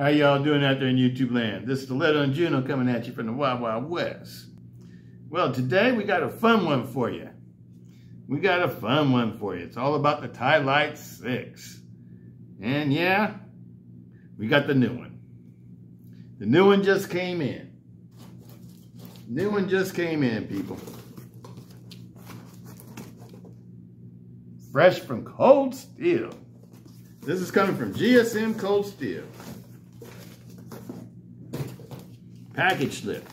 How y'all doing out there in YouTube land? This is the Letter on Juno coming at you from the Wild Wild West. Well, today we got a fun one for you. We got a fun one for you. It's all about the Ti-Lite 6. And yeah, we got the new one. The new one just came in. New one just came in, people. Fresh from cold steel. This is coming from GSM Cold Steel. Package slip.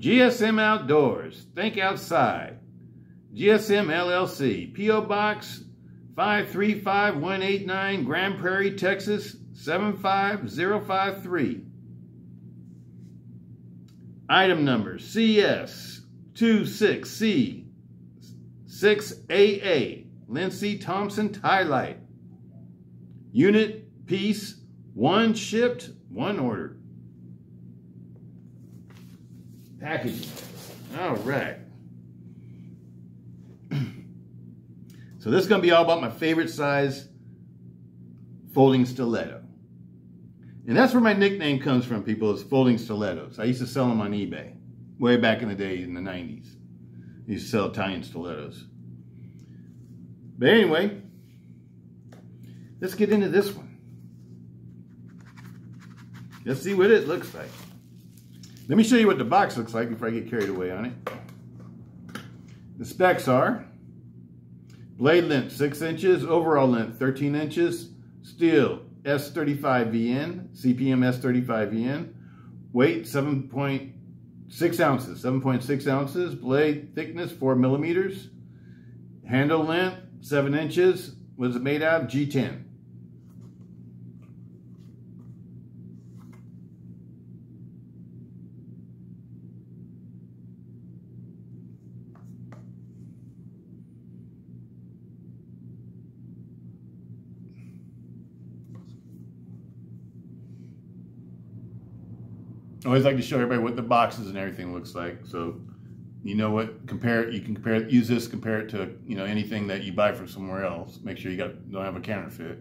GSM Outdoors. Think outside. GSM LLC. P.O. Box 535189 Grand Prairie, Texas 75053. Item number CS 26C 6AA Lynn C. Thompson Ti-Lite. Unit piece, one shipped, one ordered. Packaging. All right. so this is going to be all about my favorite size folding stiletto. And that's where my nickname comes from, people, is folding stilettos. I used to sell them on eBay way back in the day in the 90s. I used to sell Italian stilettos. But anyway, Let's get into this one. Let's see what it looks like. Let me show you what the box looks like before I get carried away on it. The specs are blade length 6 inches, overall length 13 inches, steel S35VN, CPM S35VN, weight 7.6 ounces, 7.6 ounces, blade thickness 4 millimeters, handle length 7 inches, was it made out of? G10. I always like to show everybody what the boxes and everything looks like. So you know what, compare it, you can compare it, use this, compare it to, you know, anything that you buy from somewhere else. Make sure you got don't have a counterfeit.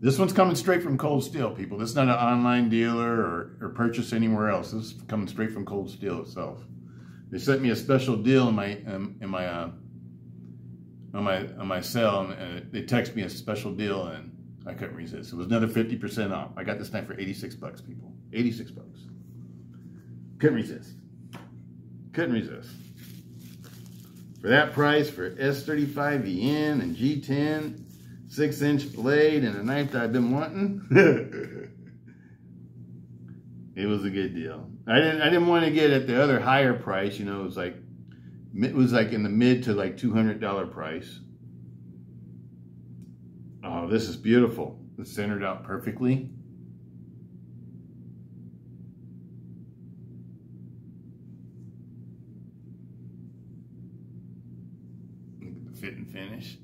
This one's coming straight from Cold Steel, people. This is not an online dealer or, or purchase anywhere else. This is coming straight from Cold Steel itself. They sent me a special deal in my in my uh, on my on my cell, and they text me a special deal, and I couldn't resist. It was another 50% off. I got this knife for 86 bucks, people. 86 bucks. Couldn't resist. Couldn't resist. For that price, for S35VN and G10, six inch blade and a knife that I've been wanting, it was a good deal. I didn't, I didn't want to get at the other higher price, you know, it was like, it was like in the mid to like $200 price. Oh, this is beautiful. It's centered out perfectly. Look at the fit and finish.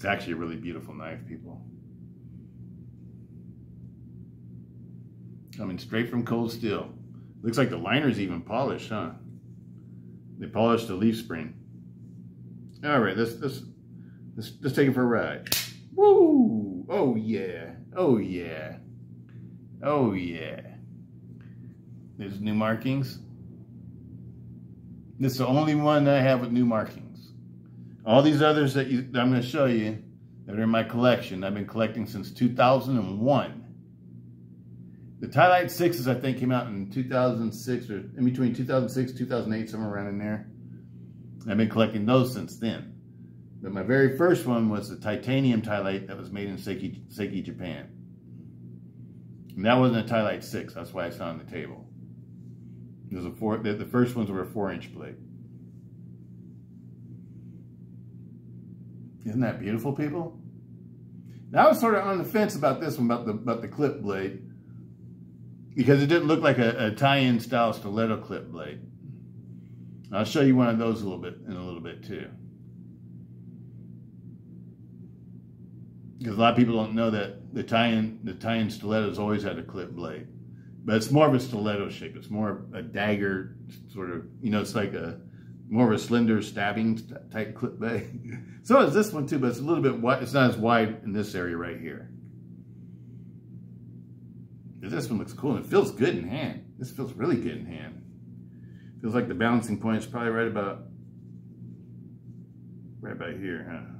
It's actually a really beautiful knife, people. Coming straight from cold steel. Looks like the liner's even polished, huh? They polished the leaf spring. All right, let's let's let's let's take it for a ride. Woo! Oh yeah! Oh yeah! Oh yeah! There's new markings. This is the only one I have with new markings. All these others that, you, that I'm going to show you that are in my collection, I've been collecting since 2001. The Ti-Lite 6s, I think, came out in 2006 or in between 2006 2008, somewhere around in there. I've been collecting those since then. But my very first one was the titanium Ti-Lite that was made in Seki, Seki Japan. And that wasn't a Ti-Lite 6. That's why it's on the table. It was a four, the, first ones were a four inch blade. Isn't that beautiful, people? Now I was sort of on the fence about this one, about the, about the clip blade. Because it didn't look like a, a tie-in style stiletto clip blade. I'll show you one of those a little bit in a little bit too. Because a lot of people don't know that the tie-in the tie-in stilettos always had a clip blade. But it's more of a stiletto shape. It's more a dagger sort of, you know, it's like a more of a slender stabbing type clip bay. so is this one too, but it's a little bit wide. It's not as wide in this area right here. This one looks cool and it feels good in hand. This feels really good in hand. Feels like the balancing point is probably right about, right about here, huh?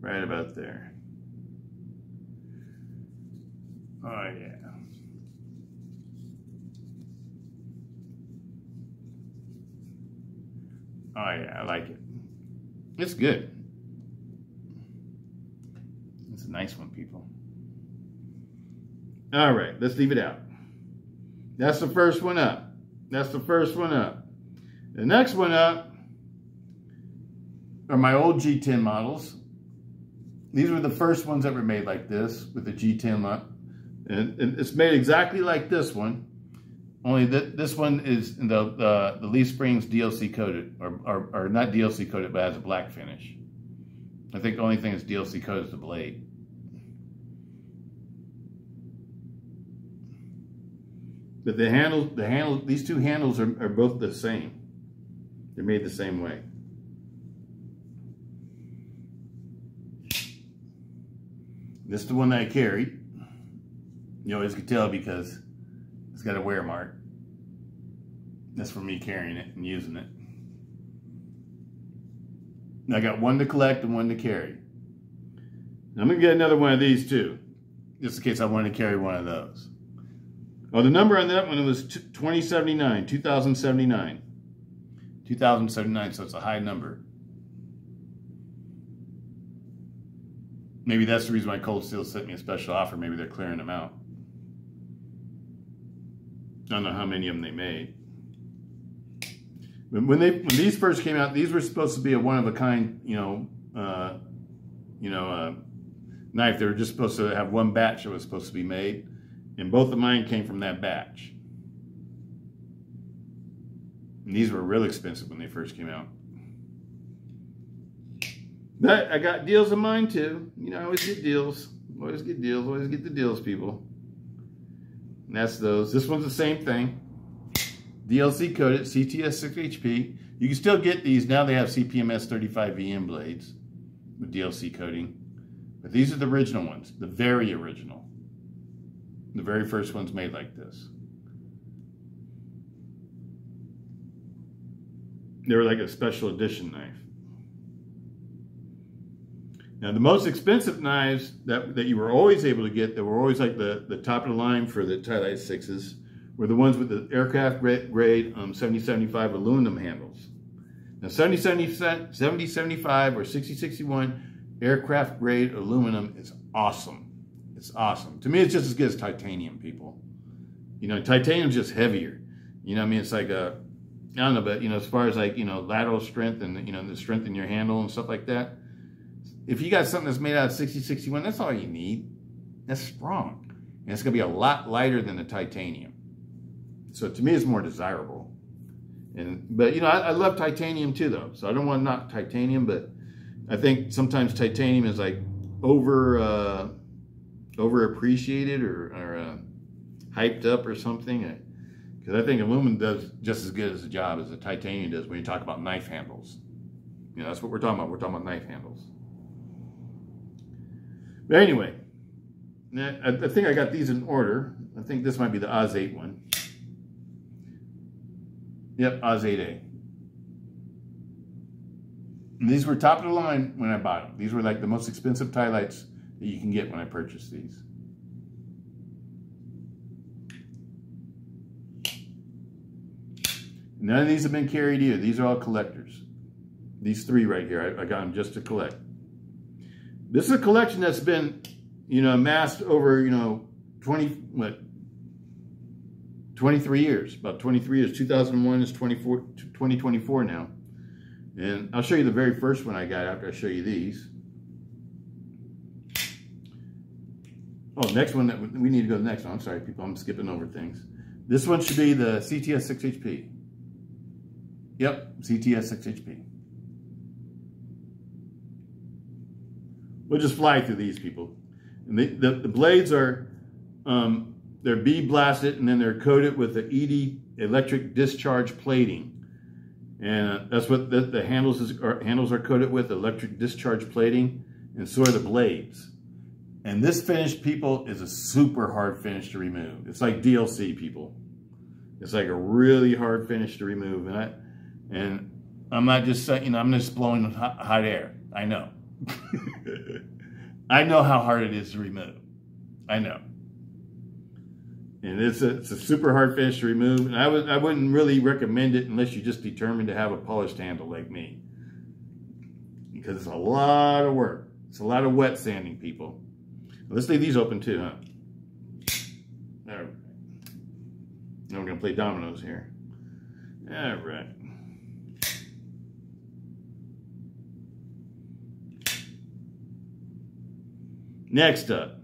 Right about there. Oh yeah. Oh yeah, I like it. It's good. It's a nice one, people. All right, let's leave it out. That's the first one up. That's the first one up. The next one up are my old G10 models. These were the first ones that were made like this with the G10 up. And, and it's made exactly like this one. Only that this one is the, the, the Leaf Springs DLC coated, or, or, or not DLC coated, but has a black finish. I think the only thing that's DLC coated is the blade. But the handle, the handle, these two handles are, are both the same. They're made the same way. This is the one that I carried. You always can tell because it's got a wear mark. That's for me carrying it and using it. I got one to collect and one to carry. And I'm going to get another one of these too, just in case I want to carry one of those. Oh, the number on that one was 2079, 2079. 2079, so it's a high number. Maybe that's the reason why Cold Steel sent me a special offer. Maybe they're clearing them out. I don't know how many of them they made. When they when these first came out, these were supposed to be a one of a kind, you know, uh, you know, uh, knife. They were just supposed to have one batch that was supposed to be made, and both of mine came from that batch. And these were real expensive when they first came out. But I got deals of mine too. You know, I always get deals. Always get deals. Always get the deals, people. And that's those. This one's the same thing. DLC coated, CTS 6HP. You can still get these. Now they have CPM S35VN blades with DLC coating. But these are the original ones. The very original. The very first ones made like this. They were like a special edition knife. Now, the most expensive knives that, that you were always able to get, that were always like the, the top of the line for the Ti-Lite 6s, were the ones with the aircraft grade um, 7075 aluminum handles. Now, 7075 or 6061 aircraft grade aluminum is awesome. It's awesome. To me, it's just as good as titanium, people. You know, titanium's just heavier. You know what I mean? It's like a, I don't know, but, you know, as far as like, you know, lateral strength and, you know, the strength in your handle and stuff like that, if you got something that's made out of 6061, that's all you need. That's strong. And it's going to be a lot lighter than the titanium. So to me, it's more desirable. And But, you know, I, I love titanium too, though. So I don't want to knock titanium, but I think sometimes titanium is like over uh, over appreciated or, or uh, hyped up or something. Because I think aluminum does just as good as a job as the titanium does when you talk about knife handles. You know, that's what we're talking about. We're talking about knife handles. But anyway, I think I got these in order. I think this might be the AUS 8 one. Yep, AUS 8A. And these were top of the line when I bought them. These were like the most expensive Ti-Lites that you can get when I purchased these. None of these have been carried either. These are all collectors. These three right here, I, I got them just to collect. This is a collection that's been, you know, amassed over, you know, 20, what, 23 years, about 23 years. 2001 is 24, 2024 now. And I'll show you the very first one I got after I show you these. Oh, next one that we need to go to the next one. I'm sorry, people, I'm skipping over things. This one should be the CTS 6HP. Yep, CTS 6HP. We'll just fly through these people. And the, the, the blades are um, they're bead blasted and then they're coated with the ED electric discharge plating. And that's what the, the handles, is, are, handles are coated with, electric discharge plating, and so are the blades. And this finish, people, is a super hard finish to remove. It's like DLC, people. It's like a really hard finish to remove. And, I, and I'm not just saying, you know, I'm just blowing hot, hot air. I know. I know how hard it is to remove. I know. And it's a, it's a super hard finish to remove. And I, would, I wouldn't really recommend it unless you're just determined to have a polished handle like me. Because it's a lot of work. It's a lot of wet sanding, people. Let's leave these open too, huh? There. Now we're going to play dominoes here. All right. Next up.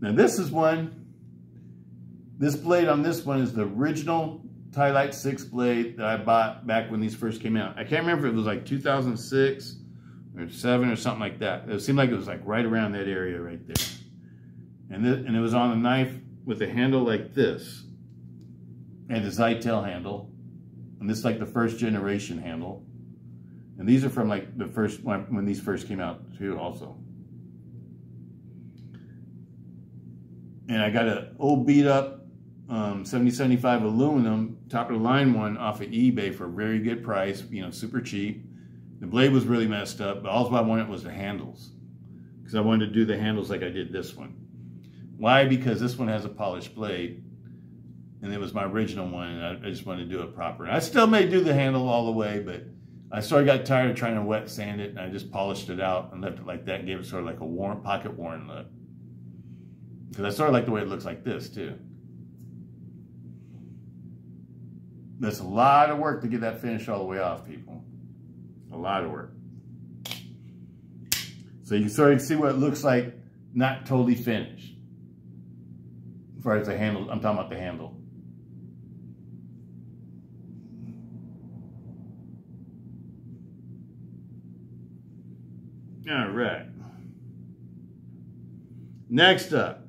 Now this is one, this blade on this one is the original Ti-Lite 6 blade that I bought back when these first came out. I can't remember if it was like 2006 or 7 or something like that. It seemed like it was like right around that area right there. And, th and it was on a knife with a handle like this. And a Zytel handle. And this is like the first generation handle. And these are from like the first, when these first came out too also. And I got an old beat up um, 7075 aluminum top of the line one off of eBay for a very good price, you know, super cheap. The blade was really messed up, but all I wanted was the handles because I wanted to do the handles like I did this one. Why? Because this one has a polished blade and it was my original one and I, I just wanted to do it proper. And I still may do the handle all the way, but I sort of got tired of trying to wet sand it and I just polished it out and left it like that and gave it sort of like a worn, pocket worn look. Because I sort of like the way it looks like this too. That's a lot of work to get that finish all the way off, people. A lot of work. So you can sort of see what it looks like not totally finished. As far as the handle, I'm talking about the handle. All right. Next up,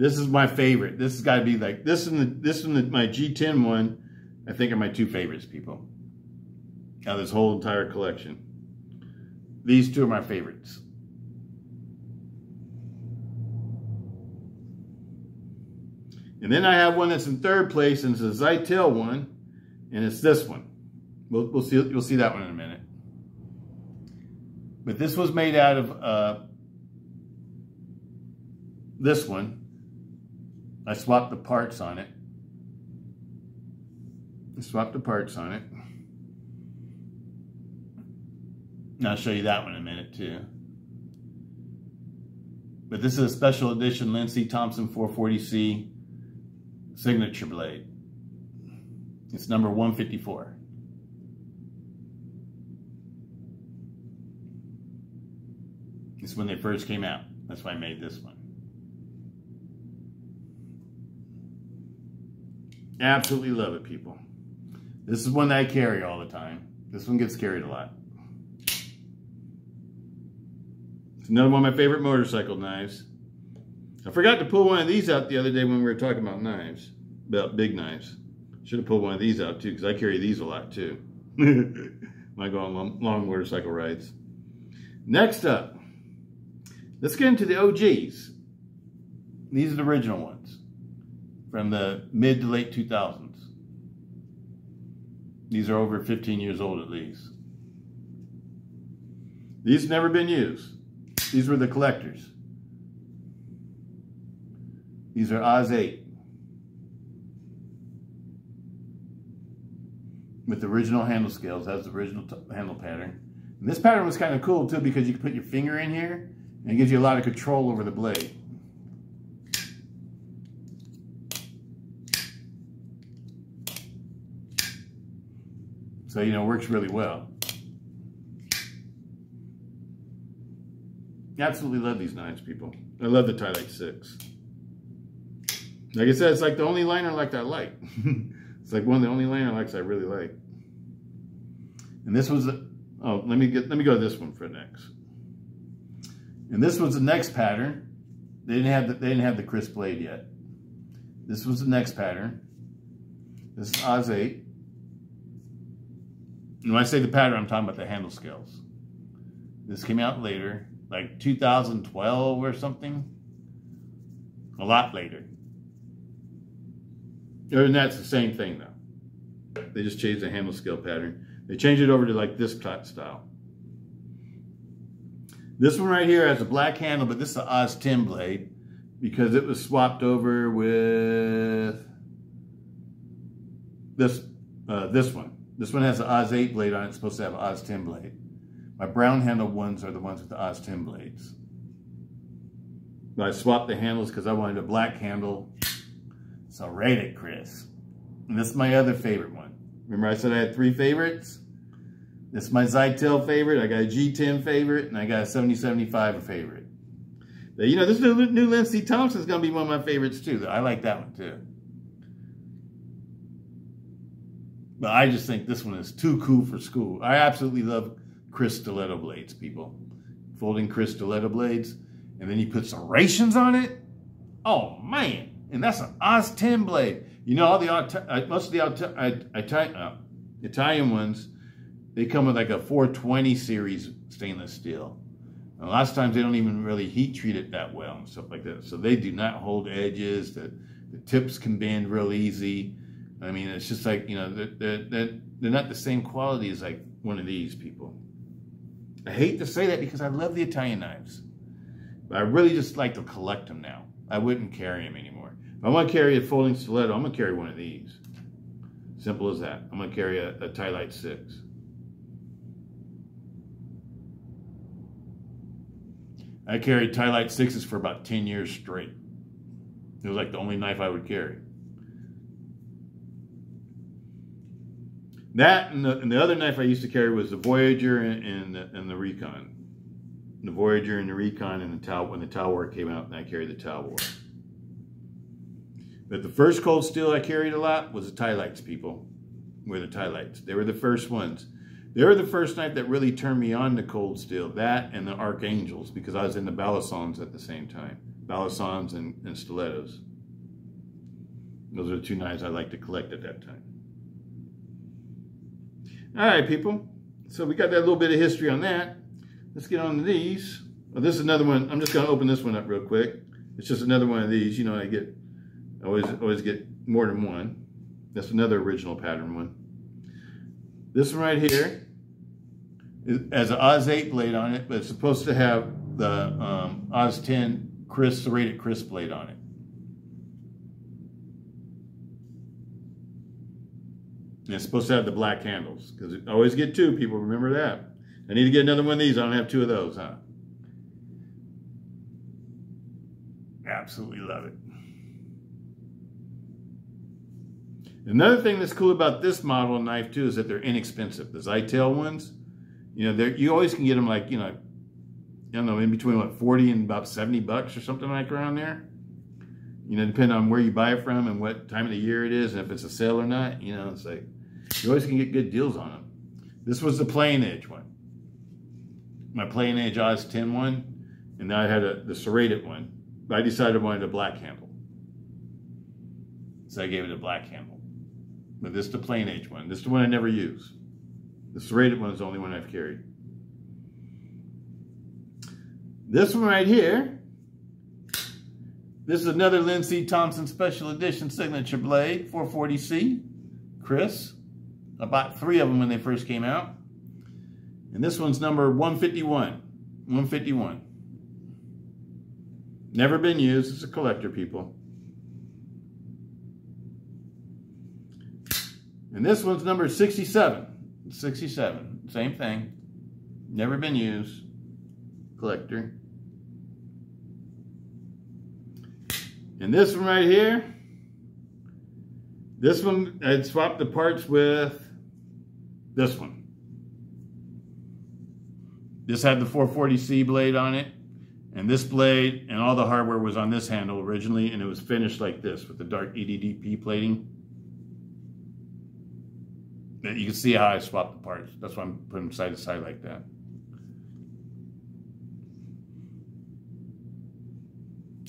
this is my favorite. This has got to be like, this and the, this and the, my G10 one, I think are my two favorites, people. Now this whole entire collection. These two are my favorites. And then I have one that's in third place, and it's a Zytel one, and it's this one. We'll, we'll see. You'll see that one in a minute. But this was made out of uh, this one. I swapped the parts on it. I swapped the parts on it. And I'll show you that one in a minute too. But this is a special edition Lynn C. Thompson 440C signature blade. It's number 154. It's when they first came out. That's why I made this one. Absolutely love it, people. This is one that I carry all the time. This one gets carried a lot. It's another one of my favorite motorcycle knives. I forgot to pull one of these out the other day when we were talking about knives, about big knives. Should have pulled one of these out too, because I carry these a lot too. when I go on long, long motorcycle rides. Next up, let's get into the OGs. These are the original ones from the mid to late 2000s. These are over 15 years old at least. These never been used. These were the collectors. These are AUS 8. With the original handle scales. That's the original handle pattern. And this pattern was kind of cool too because you can put your finger in here and it gives you a lot of control over the blade. So, you know, it works really well. Absolutely love these knives, people. I love the Ti-Lite 6. Like I said, it's like the only liner like I like. it's like one of the only liner likes I really like. And this was, the, oh, let me get, let me go to this one for next. And this was the next pattern they didn't have the, they didn't have the crisp blade yet. This was the next pattern. This is AUS 8. And when I say the pattern, I'm talking about the handle scales. This came out later, like 2012 or something. A lot later. And that's the same thing though. They just changed the handle scale pattern. They changed it over to like this cut style. This one right here has a black handle, but this is an AUS 10 blade because it was swapped over with this uh, this one. This one has an AUS 8 blade on it. It's supposed to have an AUS 10 blade. My brown handle ones are the ones with the AUS 10 blades. But I swapped the handles because I wanted a black handle. So rate it, Chris. And this is my other favorite one. Remember I said I had three favorites? This is my Zytel favorite. I got a G10 favorite, and I got a 7075 favorite. But, you know, this new, new Lynn C. Thompson is going to be one of my favorites too. I like that one too. But I just think this one is too cool for school. I absolutely love Kris stiletto blades, people. Folding Kris stiletto blades. And then you put serrations on it. Oh, man. And that's an AUS 10 blade. You know, all the uh, most of the uh, Italian ones, they come with like a 420 series stainless steel. And a lot of times they don't even really heat treat it that well and stuff like that. So they do not hold edges. The, the tips can bend real easy. I mean, it's just like, you know, they're, they're, they're not the same quality as like one of these people. I hate to say that because I love the Italian knives. But I really just like to collect them now. I wouldn't carry them anymore. If I want to carry a folding stiletto, I'm going to carry one of these. Simple as that. I'm going to carry a, a Ti-Lite 6. I carried Ti-Lite 6s for about 10 years straight. It was like the only knife I would carry. That and the, and the other knife I used to carry was the Voyager and, and, the, and the Recon. The Voyager and the Recon and the Tal when the Talwar came out, and I carried the Talwar. But the first cold steel I carried a lot was the Ti-Lites, people. Were the Ti-Lites. They were the first ones. They were the first knife that really turned me on to cold steel. That and the Archangels, because I was in the Balisongs at the same time. Balisongs and, and stilettos. Those are the two knives I like to collect at that time. All right, people. So we got that little bit of history on that. Let's get on to these. Oh, this is another one. I'm just going to open this one up real quick. It's just another one of these. You know, I get, I always, always get more than one. That's another original pattern one. This one right here has an AUS 8 blade on it, but it's supposed to have the um, AUS 10 Kris serrated Kris blade on it. And it's supposed to have the black handles because I always get two people. Remember that. I need to get another one of these. I don't have two of those, huh? Absolutely love it. Another thing that's cool about this model knife too is that they're inexpensive. The Zytel ones, you know, you always can get them like, you know, I don't know, in between what, 40 and about 70 bucks or something like around there. You know, depending on where you buy it from and what time of the year it is and if it's a sale or not, you know, it's like, you always can get good deals on them. This was the plain edge one. My plain edge AUS 10 one, and now I had a, the serrated one. But I decided I wanted a black handle. So I gave it a black handle. But this is the plain edge one. This is the one I never use. The serrated one is the only one I've carried. This one right here, this is another Lynn C. Thompson Special Edition Signature Blade, 440C. Kris. I bought three of them when they first came out. And this one's number 151. 151. Never been used. It's a collector, people. And this one's number 67. 67. Same thing. Never been used. Collector. And this one right here, this one, I swapped the parts with this one. This had the 440C blade on it. And this blade and all the hardware was on this handle originally, and it was finished like this with the dark EDDP plating. You can see how I swapped the parts. That's why I'm putting them side to side like that.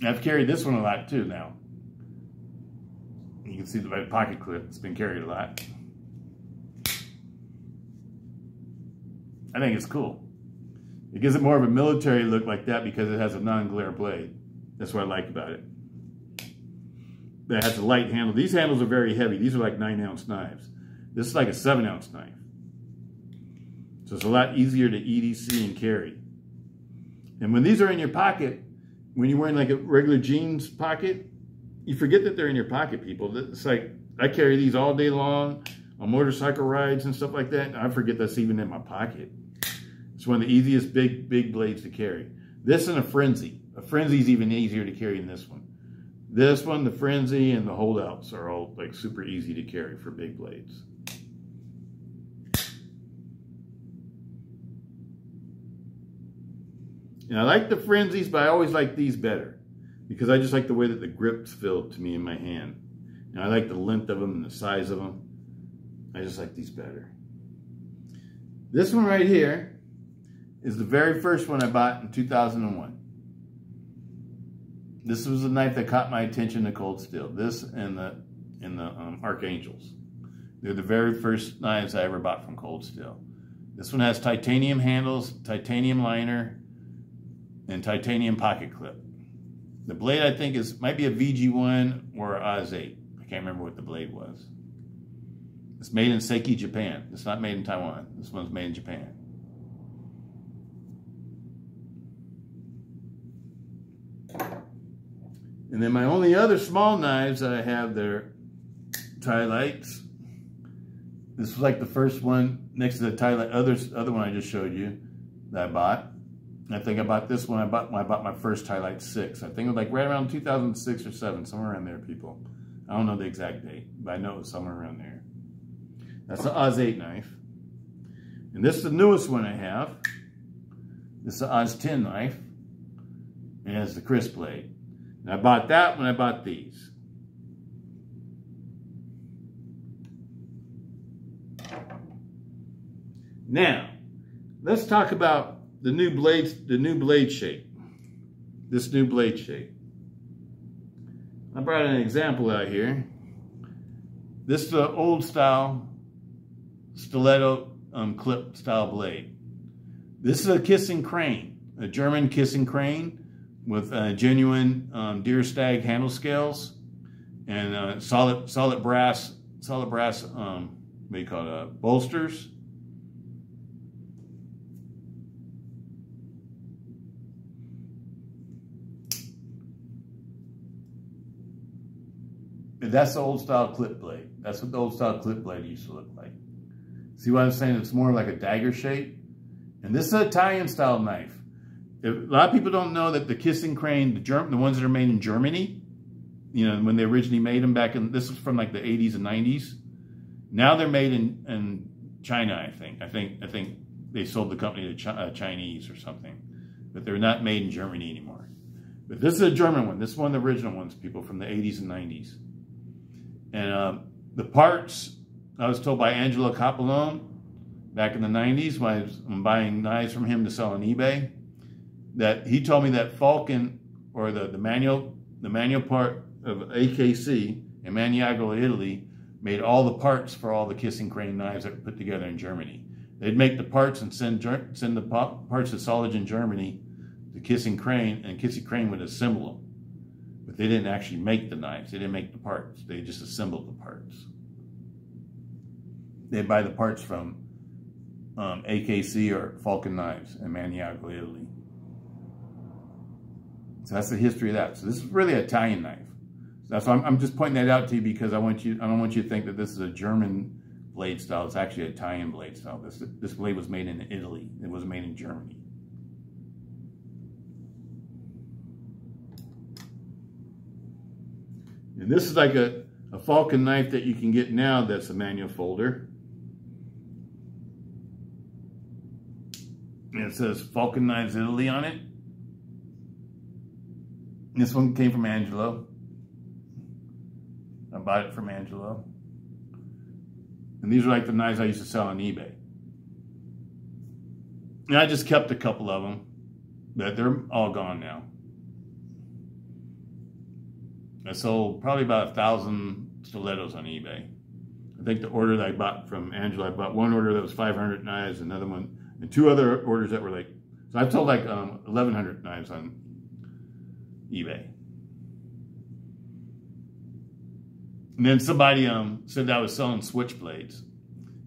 I've carried this one a lot too now. You can see the pocket clip. It's been carried a lot. I think it's cool. It gives it more of a military look like that because it has a non-glare blade. That's what I like about it. It has a light handle. These handles are very heavy. These are like nine ounce knives. This is like a seven ounce knife. So it's a lot easier to EDC and carry. And when these are in your pocket, when you're wearing like a regular jeans pocket, you forget that they're in your pocket, people. It's like, I carry these all day long on motorcycle rides and stuff like that. I forget that's even in my pocket. It's one of the easiest big, big blades to carry. This and a Frenzy. A Frenzy is even easier to carry than this one. This one, the Frenzy, and the holdouts are all like super easy to carry for big blades. And I like the Frenzies, but I always like these better because I just like the way that the grips feel to me in my hand. And I like the length of them and the size of them. I just like these better. This one right here is the very first one I bought in 2001. This was a knife that caught my attention to Cold Steel. This and the and the um, Archangels. They're the very first knives I ever bought from Cold Steel. This one has titanium handles, titanium liner, and titanium pocket clip. The blade I think is might be a VG1 or AUS 8. I can't remember what the blade was. It's made in Seki, Japan. It's not made in Taiwan. This one's made in Japan. And then my only other small knives that I have, they're Ti-Lites. This was like the first one next to the Ti-Lite, other, other one I just showed you that I bought. I think I bought this one. I bought when I bought my first Ti-Lite 6. I think it was like right around 2006 or 7, somewhere around there, people. I don't know the exact date, but I know it was somewhere around there. That's the AUS 8 knife. And this is the newest one I have. This is the AUS 10 knife. It has the crisp blade. I bought that when I bought these. Now, let's talk about the new blades, the new blade shape. This new blade shape. I brought an example out here. This is an old style stiletto um, clip style blade. This is a kissing crane, a German kissing crane with uh, genuine um, deer stag handle scales and uh, solid solid brass solid brass um, what do you call it uh, bolsters that's the old style clip blade. That's what the old style clip blade used to look like. See what I'm saying? It's more like a dagger shape. And this is an Italian style knife. A lot of people don't know that the kissing crane, the, Germ, the ones that are made in Germany, you know, when they originally made them back in, this was from like the 80s and 90s. Now they're made in, in China, I think. I think I think they sold the company to uh, Chinese or something. But they're not made in Germany anymore. But this is a German one. This is one of the original ones, people, from the 80s and 90s. And uh, the parts, I was told by Angelo Capolone back in the 90s when I was buying knives from him to sell on eBay, that he told me that Falcon, or the, the manual the manual part of AKC in Maniago, Italy, made all the parts for all the kissing crane knives that were put together in Germany. They'd make the parts and send send the parts to Solingen in Germany to Kissing Crane, and Kissing Crane would assemble them. But they didn't actually make the knives. They didn't make the parts. They just assembled the parts. They buy the parts from um, AKC or Falcon Knives in Maniago, Italy. So that's the history of that. So this is really an Italian knife. So that's why I'm, I'm, just pointing that out to you because I want you. I don't want you to think that this is a German blade style. It's actually an Italian blade style. This this blade was made in Italy. It was made in Germany. And this is like a, a Falcon knife that you can get now that's a manual folder. And it says Falcon Knives Italy on it. This one came from Angelo. I bought it from Angelo. And these are like the knives I used to sell on eBay. And I just kept a couple of them, but they're all gone now. I sold probably about a thousand stilettos on eBay. I think the order that I bought from Angela, I bought one order that was 500 knives, another one, and two other orders that were like, so I've sold like um, 1,100 knives on eBay. And then somebody um, said I was selling switchblades.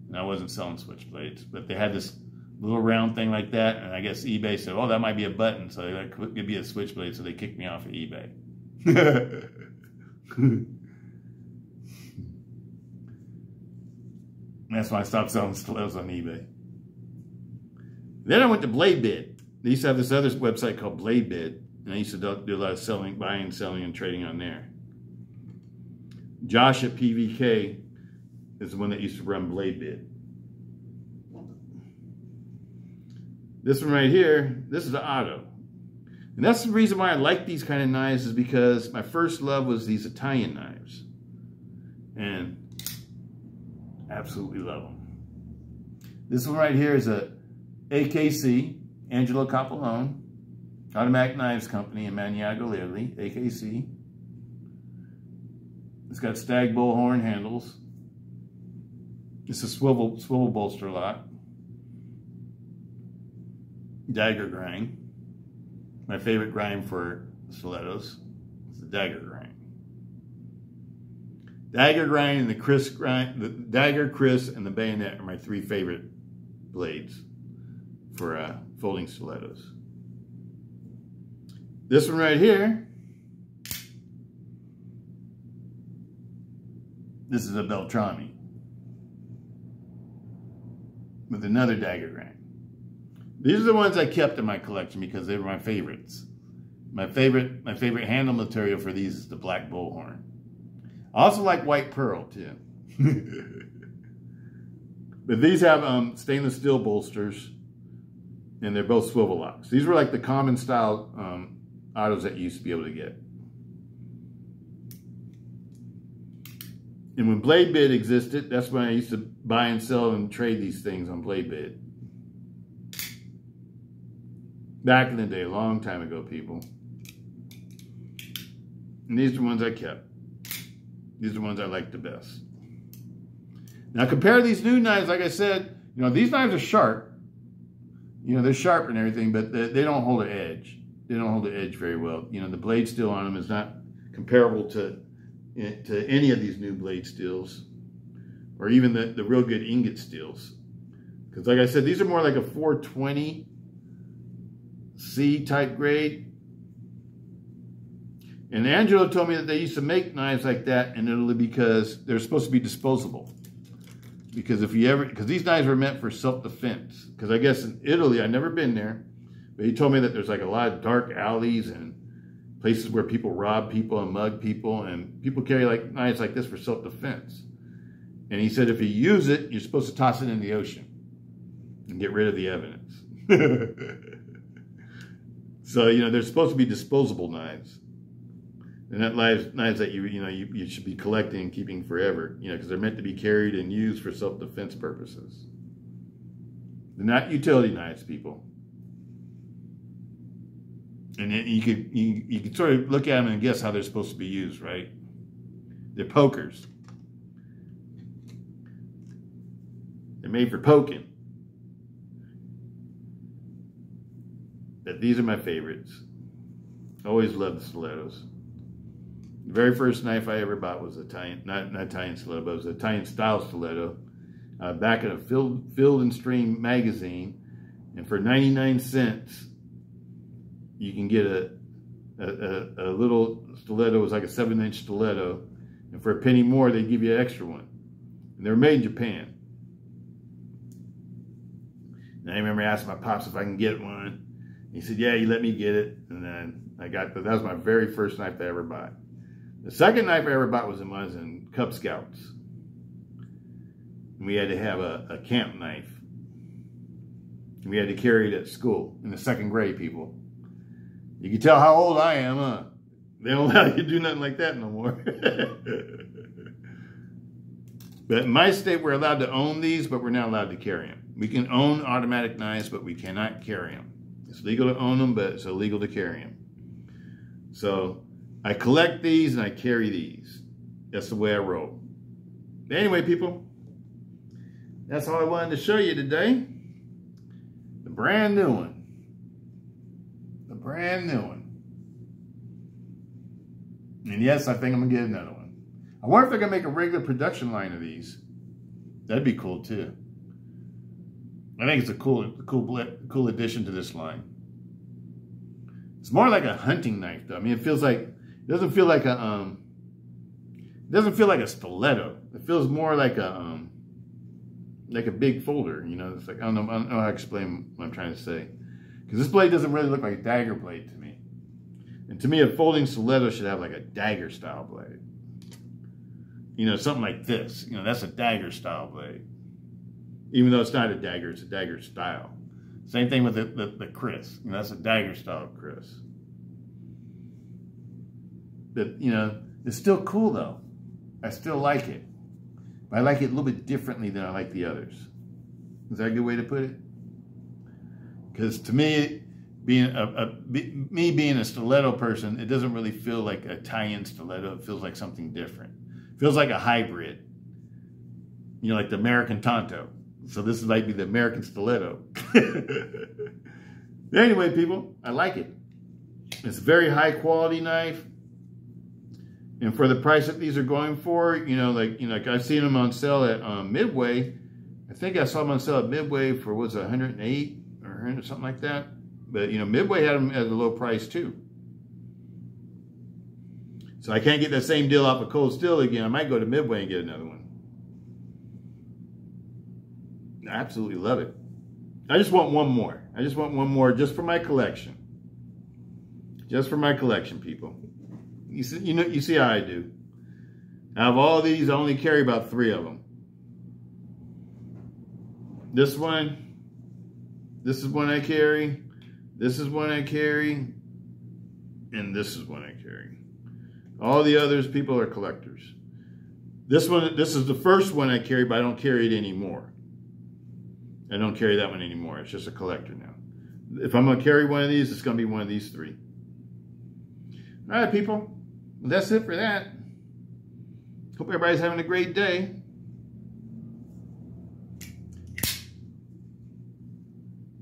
And I wasn't selling switchblades, but they had this little round thing like that. And I guess eBay said, oh, that might be a button. So that could be a switchblade. So they kicked me off of eBay. That's why I stopped selling stilettos on eBay. Then I went to Blade BladeBid. They used to have this other website called Blade BladeBid, and I used to do a lot of selling, buying, selling, and trading on there. Josh at PVK is the one that used to run BladeBid. This one right here, this is the Otto. And that's the reason why I like these kind of knives is because my first love was these Italian knives. And absolutely love them. This one right here is a AKC, Angelo Cappellone, Automatic Knives Company in Maniago, Italy, AKC. It's got stag bullhorn handles. It's a swivel, swivel bolster lock. Dagger grind. My favorite grind for stilettos is the dagger grind. Dagger grind and the Kriss grind, the dagger, Kriss, and the bayonet are my three favorite blades for uh, folding stilettos. This one right here, this is a Beltrame with another dagger grind. These are the ones I kept in my collection because they were my favorites. My favorite, my favorite handle material for these is the black bullhorn. I also like white pearl too. but these have um, stainless steel bolsters and they're both swivel locks. These were like the common style um, Ottos that you used to be able to get. And when BladeBid existed, that's when I used to buy and sell and trade these things on BladeBid. Back in the day, a long time ago, people. And these are the ones I kept. These are the ones I like the best. Now compare these new knives, like I said, you know, these knives are sharp. You know, they're sharp and everything, but they, they don't hold an edge. They don't hold the edge very well. You know, the blade steel on them is not comparable to, eh, to any of these new blade steels or even the, the real good ingot steels. Because like I said, these are more like a 420 C type grade. And Angelo told me that they used to make knives like that in Italy because they're supposed to be disposable. Because if you ever, because these knives were meant for self-defense. Because I guess in Italy, I've never been there, but he told me that there's like a lot of dark alleys and places where people rob people and mug people, and people carry like knives like this for self-defense. And he said if you use it, you're supposed to toss it in the ocean and get rid of the evidence. so, you know, they're supposed to be disposable knives. And that knives, knives that you you know you, you should be collecting and keeping forever, you know, because they're meant to be carried and used for self-defense purposes. They're not utility knives, people. And you could you, you could sort of look at them and guess how they're supposed to be used, right? They're pokers. They're made for poking. But these are my favorites. Always loved the stilettos. The very first knife I ever bought was a Italian, not, not Italian stiletto, but it was Italian style stiletto. Uh, back in a Field, Field and Stream magazine. And for 99 cents, you can get a, a, a, a little stiletto. Was like a seven inch stiletto. And for a penny more, they give you an extra one. And they're made in Japan. And I remember asking my pops if I can get one. He said, yeah, you let me get it. And then I got, that was my very first knife I ever bought. The second knife I ever bought was in, was in Cub Scouts. And we had to have a, a camp knife. And we had to carry it at school in the second grade, people. You can tell how old I am, huh? They don't allow you to do nothing like that no more. but in my state, we're allowed to own these, but we're not allowed to carry them. We can own automatic knives, but we cannot carry them. It's legal to own them, but it's illegal to carry them. So I collect these and I carry these. That's the way I roll. Anyway, people, that's all I wanted to show you today. The brand new one. Brand new one. And yes, I think I'm gonna get another one. I wonder if they're gonna make a regular production line of these. That'd be cool too. I think it's a cool, cool, cool addition to this line. It's more like a hunting knife, though. I mean, it feels like it doesn't feel like a um, it doesn't feel like a stiletto. It feels more like a um, like a big folder. You know, it's like I don't know, I don't know how to explain what I'm trying to say, because this blade doesn't really look like a dagger blade to me. And to me, a folding stiletto should have like a dagger style blade. You know, something like this. You know, that's a dagger style blade. Even though it's not a dagger, it's a dagger style. Same thing with the, the, the Kris. You know, that's a dagger style Kris. But, you know, it's still cool though. I still like it. But I like it a little bit differently than I like the others. Is that a good way to put it? Because to me, being a, a be, me being a stiletto person, it doesn't really feel like Italian stiletto. It feels like something different. It feels like a hybrid. You know, like the American Tanto. So this might be the American stiletto. anyway, people, I like it. It's a very high quality knife. And for the price that these are going for, you know, like, you know, like I've seen them on sale at um, Midway. I think I saw them on sale at Midway for, was it 108 or something like that. But, you know, Midway had them at a low price too. So I can't get that same deal off of Cold Steel again. I might go to Midway and get another one. I absolutely love it. I just want one more. I just want one more just for my collection. Just for my collection, people. You see, you know, you see how I do. Out of all these, I only carry about three of them. This one, this is one I carry, this is one I carry, and this is one I carry. All the others, people are collectors. This one, this is the first one I carry, but I don't carry it anymore. I don't carry that one anymore. It's just a collector now. If I'm going to carry one of these, it's going to be one of these three. All right, people. Well, that's it for that. Hope everybody's having a great day.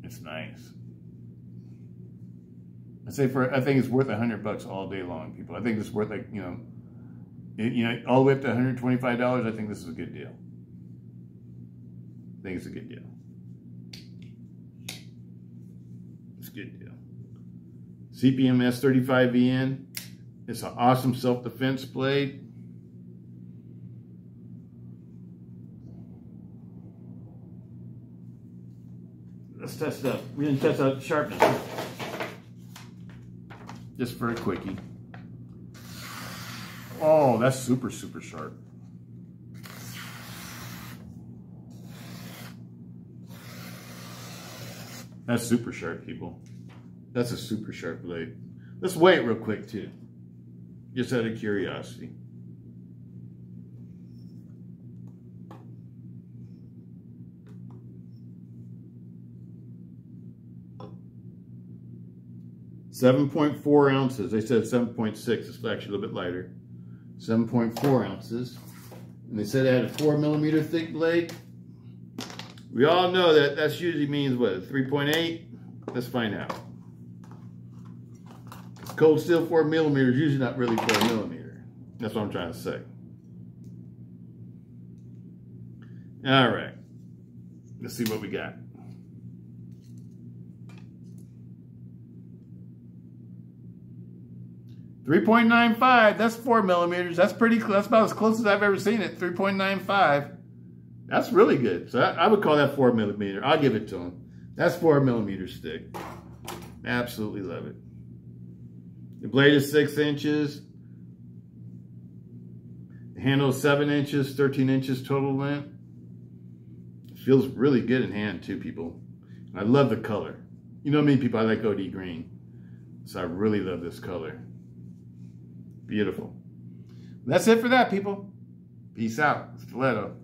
It's nice. I say for I think it's worth a hundred bucks all day long, people. I think it's worth like you know, you know, all the way up to one hundred twenty-five dollars. I think this is a good deal. I think it's a good deal. It's a good deal. CPM S35VN. It's an awesome self-defense blade. Let's test it out. We didn't test out sharpness. Just for a quickie. Oh, that's super, super sharp. That's super sharp, people. That's a super sharp blade. Let's weigh it real quick, too. Just out of curiosity. Seven point four ounces. They said seven point six. It's actually a little bit lighter. Seven point four ounces. And they said it had a four millimeter thick blade. We all know that that usually means what, 3.8? Let's find out. Cold steel 4 millimeter is usually not really 4 millimeter. That's what I'm trying to say. All right. Let's see what we got. Three point nine five. That's four millimeters. That's pretty. That's about as close as I've ever seen it. Three point nine five. That's really good. So I, I, would call that four millimeter. I'll give it to him. That's four millimeter stick. Absolutely love it. The blade is six inches. The handle is seven inches, 13 inches total length. It feels really good in hand too, people. I love the color. You know me, people, I like OD green. So I really love this color. Beautiful. That's it for that, people. Peace out. Stiletto.